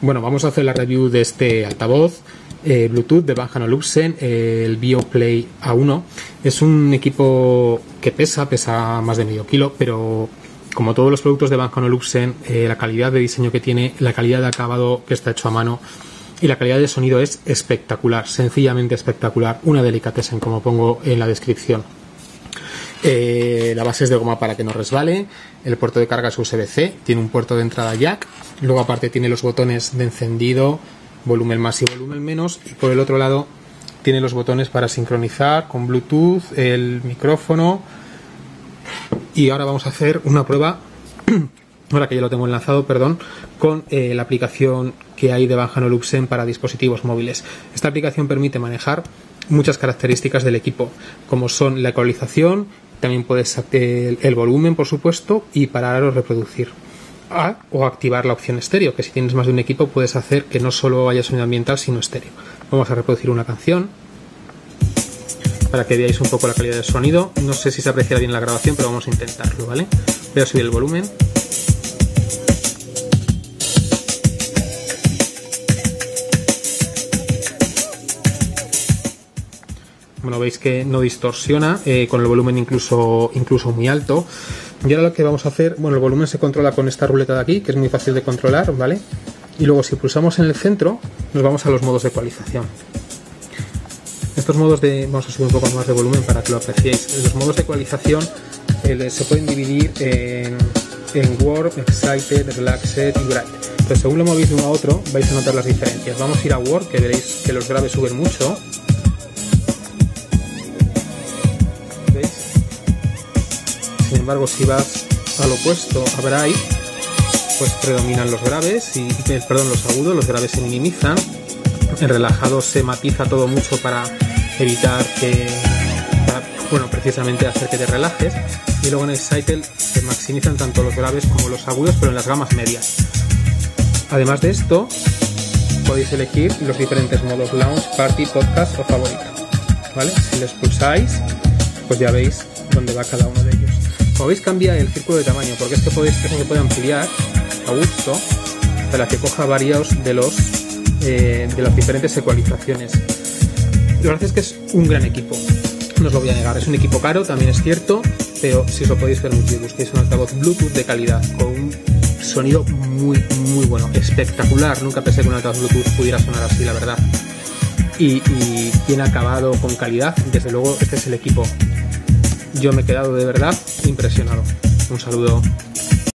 Bueno, vamos a hacer la review de este altavoz eh, Bluetooth de Van Luxen, eh, el BioPlay A1. Es un equipo que pesa, pesa más de medio kilo, pero como todos los productos de Van Luxen, eh, la calidad de diseño que tiene, la calidad de acabado que está hecho a mano y la calidad de sonido es espectacular, sencillamente espectacular. Una delicatessen, como pongo en la descripción. La base es de goma para que no resbale. El puerto de carga es USB-C. Tiene un puerto de entrada jack. Luego, aparte, tiene los botones de encendido, volumen más y volumen menos. Y por el otro lado, tiene los botones para sincronizar con Bluetooth, el micrófono. Y ahora vamos a hacer una prueba. ahora que ya lo tengo enlazado, perdón, con eh, la aplicación que hay de Banjano Luxen para dispositivos móviles. Esta aplicación permite manejar muchas características del equipo, como son la ecualización, también puedes el, el volumen, por supuesto, y parar o reproducir. Ah, o activar la opción estéreo, que si tienes más de un equipo puedes hacer que no solo haya sonido ambiental, sino estéreo. Vamos a reproducir una canción para que veáis un poco la calidad del sonido. No sé si se apreciará bien la grabación, pero vamos a intentarlo, ¿vale? Voy a subir el volumen. Bueno, veis que no distorsiona, eh, con el volumen incluso, incluso muy alto. Y ahora lo que vamos a hacer, bueno, el volumen se controla con esta ruleta de aquí, que es muy fácil de controlar, ¿vale? Y luego si pulsamos en el centro, nos vamos a los modos de ecualización. Estos modos de, vamos a subir un poco más de volumen para que lo apreciéis. Los modos de ecualización eh, se pueden dividir en, en Warm, Excited, Relaxed y Bright. Entonces según lo movéis uno a otro, vais a notar las diferencias. Vamos a ir a Warm, que veréis que los graves suben mucho embargo, si vas al opuesto a Bright, pues predominan los graves y, eh, perdón, los agudos, los graves se minimizan. En relajado se matiza todo mucho para evitar que, bueno, precisamente hacer que te relajes. Y luego en Cycle se maximizan tanto los graves como los agudos, pero en las gamas medias. Además de esto, podéis elegir los diferentes modos Lounge, Party, Podcast o Favorita. ¿Vale? Si les pulsáis, pues ya veis dónde va cada uno de ellos. Como veis cambia el círculo de tamaño, porque este podéis, se puede ampliar a gusto para que coja varios de los eh, de las diferentes ecualizaciones. La verdad es que es un gran equipo, no os lo voy a negar, es un equipo caro, también es cierto, pero si os lo podéis permitir, busquéis un altavoz Bluetooth de calidad, con un sonido muy, muy bueno, espectacular. Nunca pensé que un altavoz Bluetooth pudiera sonar así, la verdad. Y, y bien acabado, con calidad, desde luego este es el equipo yo me he quedado de verdad impresionado. Un saludo.